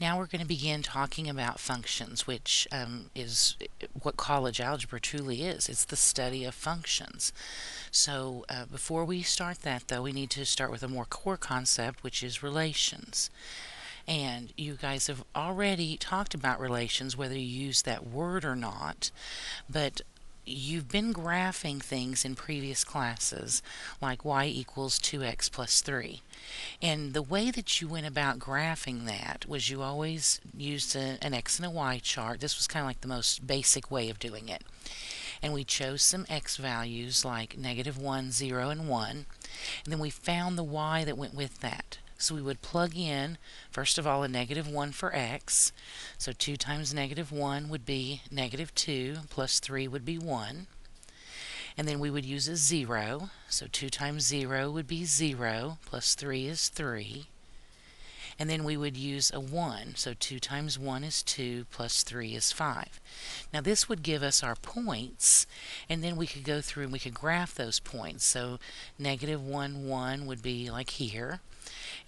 Now we're going to begin talking about functions, which um, is what college algebra truly is. It's the study of functions. So uh, before we start that, though, we need to start with a more core concept, which is relations. And you guys have already talked about relations, whether you use that word or not, but you've been graphing things in previous classes like y equals 2x plus 3 and the way that you went about graphing that was you always used a, an x and a y chart. This was kind of like the most basic way of doing it. And we chose some x values like negative 1 0 and 1 and then we found the y that went with that so we would plug in, first of all, a negative 1 for x. So 2 times negative 1 would be negative 2, plus 3 would be 1. And then we would use a 0. So 2 times 0 would be 0, plus 3 is 3. And then we would use a 1. So 2 times 1 is 2, plus 3 is 5. Now this would give us our points, and then we could go through and we could graph those points. So negative 1, 1 would be like here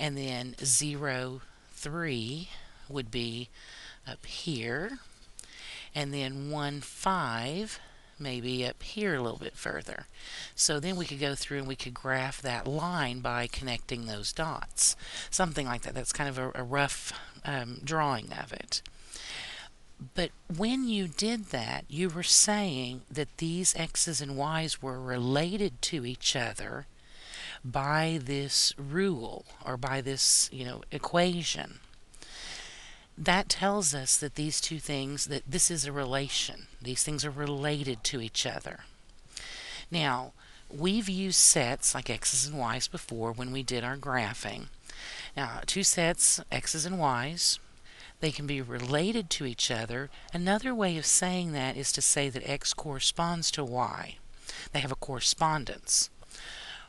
and then 0, 3 would be up here, and then 1, 5 maybe up here a little bit further. So then we could go through and we could graph that line by connecting those dots. Something like that. That's kind of a, a rough um, drawing of it. But when you did that, you were saying that these x's and y's were related to each other by this rule or by this, you know, equation. That tells us that these two things, that this is a relation. These things are related to each other. Now, we've used sets like x's and y's before when we did our graphing. Now, two sets, x's and y's, they can be related to each other. Another way of saying that is to say that x corresponds to y. They have a correspondence.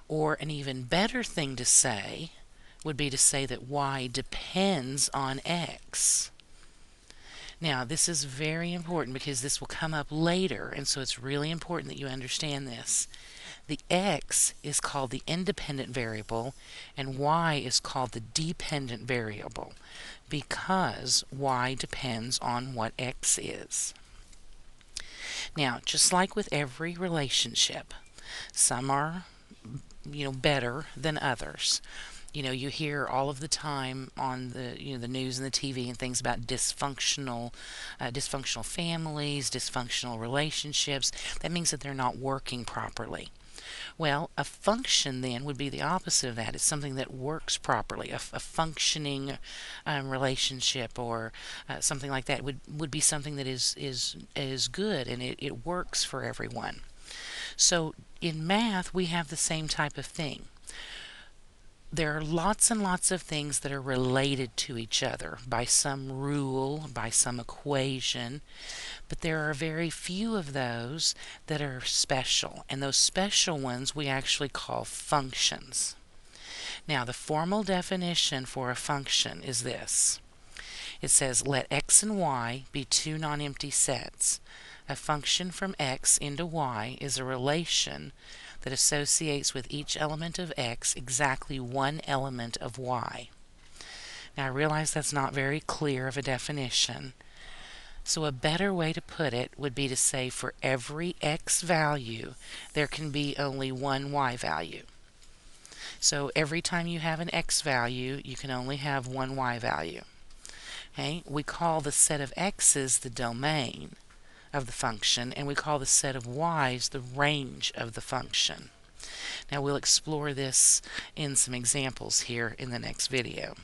Or an even better thing to say would be to say that y depends on x. Now, this is very important because this will come up later, and so it's really important that you understand this. The x is called the independent variable, and y is called the dependent variable because y depends on what x is. Now, just like with every relationship, some are you know better than others. You know you hear all of the time on the you know the news and the TV and things about dysfunctional uh, dysfunctional families dysfunctional relationships. That means that they're not working properly. Well a function then would be the opposite of that. It's something that works properly. A, a functioning um, relationship or uh, something like that would would be something that is is is good and it, it works for everyone so in math, we have the same type of thing. There are lots and lots of things that are related to each other by some rule, by some equation, but there are very few of those that are special, and those special ones we actually call functions. Now, the formal definition for a function is this. It says, let x and y be two non-empty sets a function from x into y is a relation that associates with each element of x exactly one element of y. Now I realize that's not very clear of a definition, so a better way to put it would be to say for every x value there can be only one y value. So every time you have an x value you can only have one y value. Okay? We call the set of x's the domain of the function, and we call the set of y's the range of the function. Now we'll explore this in some examples here in the next video.